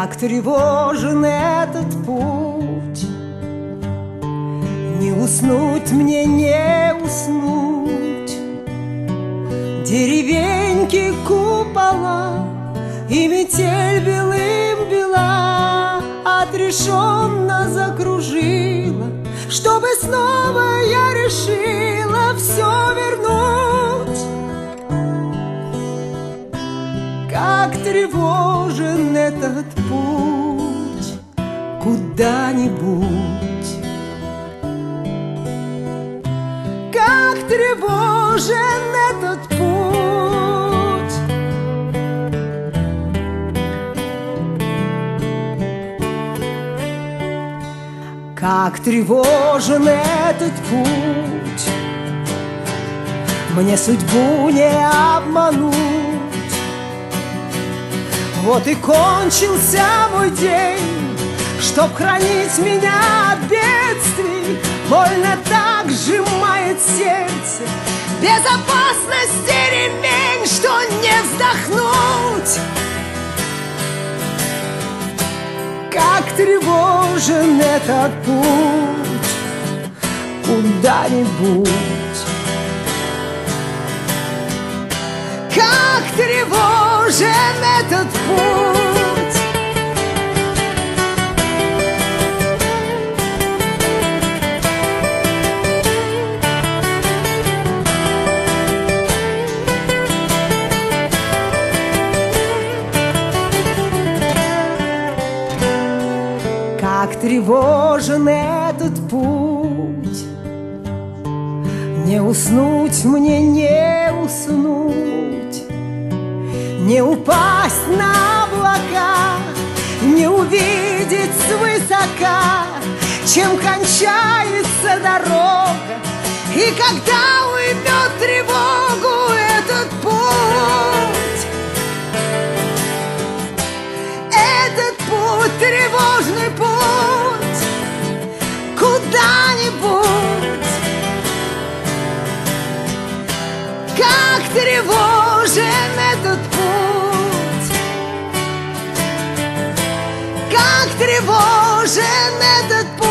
Как тревожен этот путь. Не уснуть мне, не уснуть. Деревеньки, купола И метель белым бела Отрешенно закружила Чтобы снова я решила Все вернуть Как тревожен этот путь. Куда-нибудь. Как тревожен этот путь. Как тревожен этот путь. Мне судьбу не Вот и кончился мой день Чтоб хранить меня от бедствий. Больно так сжимает сердце Безопасности ремень, что не вздохнуть. Как тревожен этот путь Куда-нибудь. Как тревожен этот путь. Как тревожен этот путь. Не уснуть мне, Не упасть на облака Не увидеть свысока Чем кончается дорога. И когда уймет тревогу этот путь Этот путь, тревожный путь Куда-нибудь Как тревожен этот путь тревожен этот путь.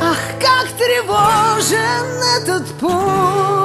Ах, как тревожен этот путь